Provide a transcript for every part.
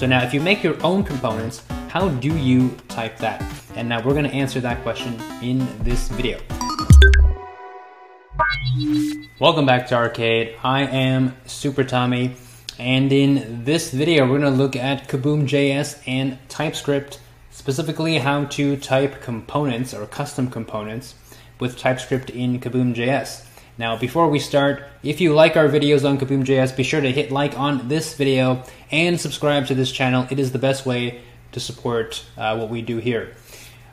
So now if you make your own components, how do you type that? And now we're gonna answer that question in this video. Welcome back to Ourcade. I am Super Tommy, and in this video, we're gonna look at Kaboom.js and TypeScript, specifically how to type components or custom components with TypeScript in Kaboom.js. Now, before we start, if you like our videos on Kaboom.js, be sure to hit like on this video and subscribe to this channel. It is the best way to support uh, what we do here.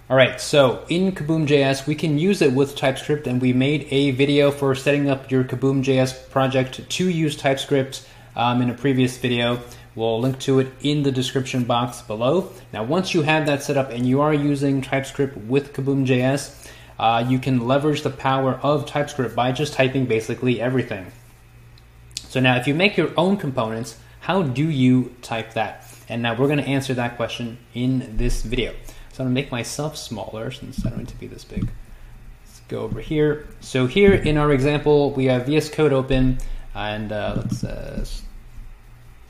All right, so in Kaboom.js, we can use it with TypeScript, and we made a video for setting up your Kaboom.js project to use TypeScript um, in a previous video. We'll link to it in the description box below. Now, once you have that set up and you are using TypeScript with Kaboom.js, uh, you can leverage the power of TypeScript by just typing basically everything. So now if you make your own components, how do you type that? And now we're going to answer that question in this video. So I'm going to make myself smaller since I don't need to be this big. Let's go over here. So here in our example, we have VS Code open, and uh, let's uh,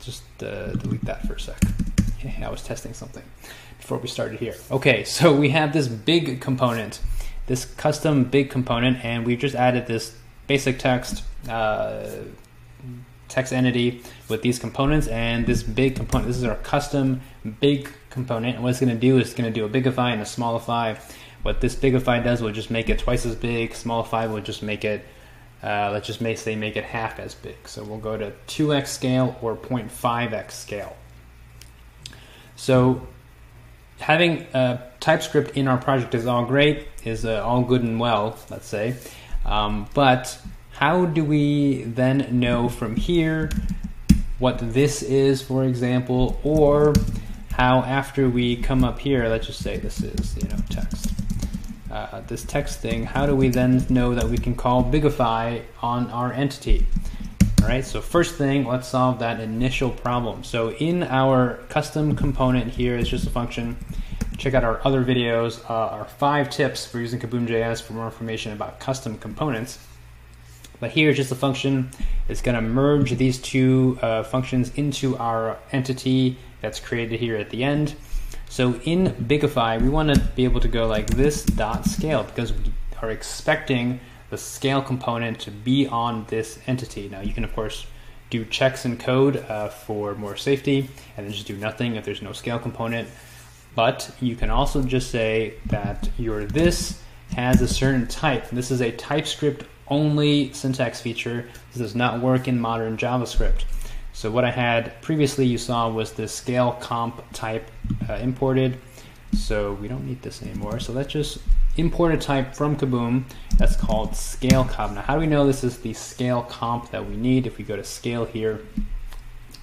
just uh, delete that for a sec. I was testing something before we started here. Okay, so we have this big component this custom big component and we've just added this basic text uh, text entity with these components and this big component. This is our custom big component. And what it's going to do is it's going to do a bigify and a smallify. What this bigify does will just make it twice as big. Smallify will just make it, uh, let's just make, say, make it half as big. So we'll go to 2x scale or 0.5x scale. So having uh, TypeScript in our project is all great, is uh, all good and well, let's say. Um, but how do we then know from here what this is, for example, or how after we come up here, let's just say this is, you know, text. Uh, this text thing, how do we then know that we can call Bigify on our entity? All right, so first thing, let's solve that initial problem. So in our custom component here is just a function. Check out our other videos, uh, our five tips for using Kaboom.js for more information about custom components. But here is just a function. It's going to merge these two uh, functions into our entity that's created here at the end. So in Bigify, we want to be able to go like this dot scale because we are expecting the scale component to be on this entity. Now you can of course do checks in code uh, for more safety and then just do nothing if there's no scale component. But you can also just say that your this has a certain type. This is a TypeScript only syntax feature. This does not work in modern JavaScript. So what I had previously you saw was the scale comp type uh, imported. So we don't need this anymore. So let's just import a type from Kaboom that's called scale comp. Now how do we know this is the scale comp that we need? If we go to scale here,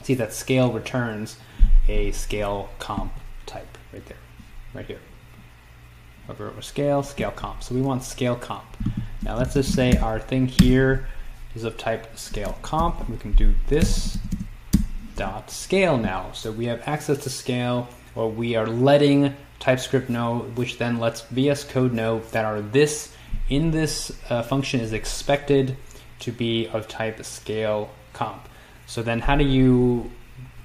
see that scale returns a scale comp right there, right here. Over over scale, scale comp. So we want scale comp. Now let's just say our thing here is of type scale comp. and We can do this dot scale now. So we have access to scale, or we are letting TypeScript know, which then lets VS Code know that our this in this uh, function is expected to be of type scale comp. So then how do you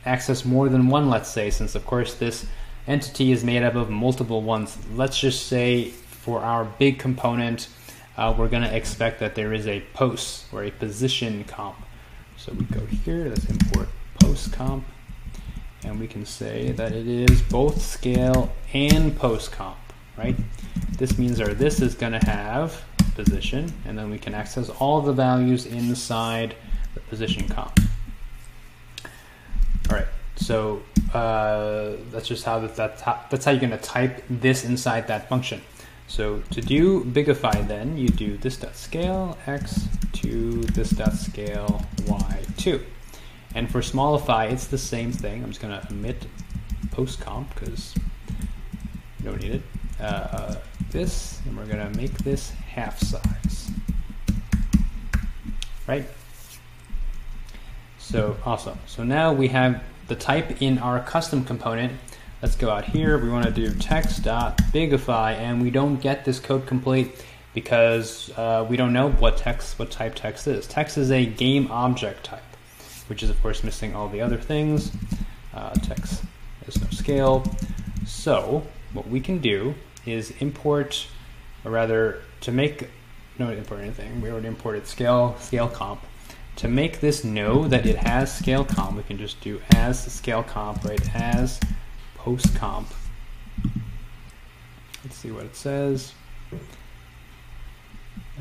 access more than one, let's say, since of course this entity is made up of multiple ones. Let's just say for our big component, uh, we're going to expect that there is a post or a position comp. So we go here, let's import post comp, and we can say that it is both scale and post comp, right? This means our this is going to have position, and then we can access all the values inside the position comp. All right, so uh, that's just how that, that's how, that's how you're going to type this inside that function. So to do bigify then, you do this dot scale x to this dot scale y2. And for smallify, it's the same thing. I'm just going to omit post comp because you don't need it. Uh, uh, this, and we're going to make this half size. Right? So awesome. So now we have the type in our custom component. Let's go out here. We want to do text.bigify, and we don't get this code complete because uh, we don't know what text, what type text is. Text is a game object type, which is of course missing all the other things. Uh, text is no scale. So what we can do is import, or rather, to make no import anything. We already imported scale scale comp. To make this know that it has scale comp, we can just do as scale comp, right? As post comp. Let's see what it says.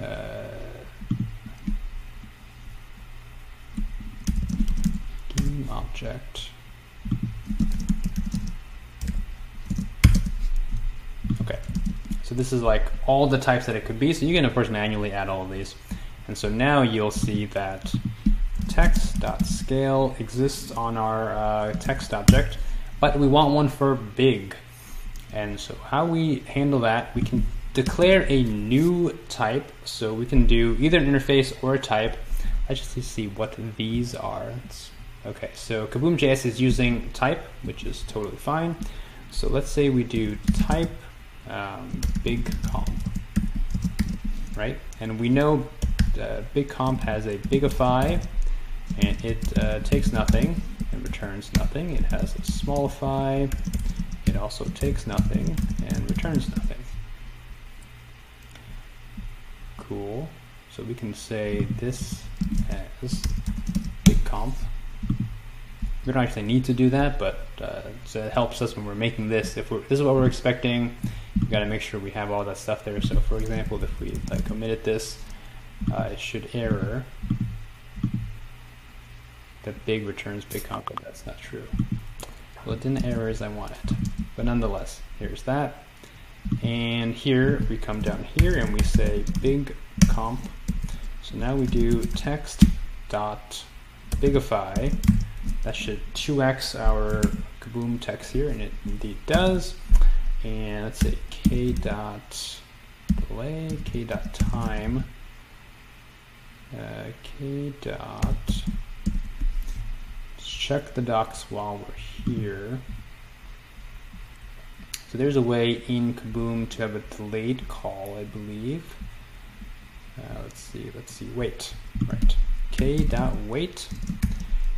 Uh, game object. Okay, so this is like all the types that it could be. So you can of course manually add all of these. And so now you'll see that text.scale exists on our uh, text object, but we want one for big. And so how we handle that, we can declare a new type. So we can do either an interface or a type. Let's just see what these are. It's, okay, so Kaboom.js is using type, which is totally fine. So let's say we do type um, big comp, right? And we know uh, big comp has a bigify, and it uh, takes nothing and returns nothing. It has a smallify, it also takes nothing and returns nothing. Cool. So we can say this as big comp. We don't actually need to do that, but uh, so it helps us when we're making this. If we're, this is what we're expecting, we've got to make sure we have all that stuff there. So for example, if we like omitted this, uh, it should error that big returns big comp, but that's not true. Well, it didn't error as I wanted, but nonetheless, here's that. And here we come down here and we say big comp. So now we do text dot bigify. That should 2x our kaboom text here, and it indeed does. And let's say k dot delay, k dot time, uh, k dot. let's check the docs while we're here. So there's a way in Kaboom to have a delayed call, I believe. Uh, let's see, let's see, wait, right. K dot wait,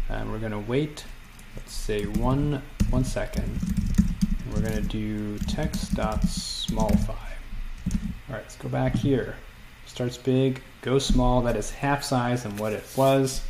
and we're gonna wait, let's say one, one second. And we're gonna do text dot smallify. All right, let's go back here. Starts big, goes small, that is half size than what it was.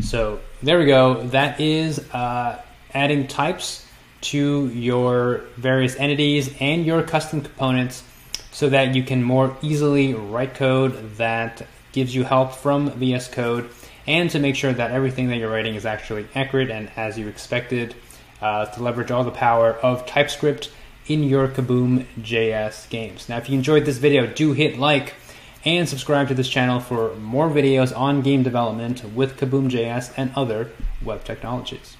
So there we go. That is uh, adding types to your various entities and your custom components so that you can more easily write code that gives you help from VS Code and to make sure that everything that you're writing is actually accurate and as you expected uh, to leverage all the power of TypeScript in your Kaboom JS games. Now, if you enjoyed this video, do hit like and subscribe to this channel for more videos on game development with Kaboom JS and other web technologies.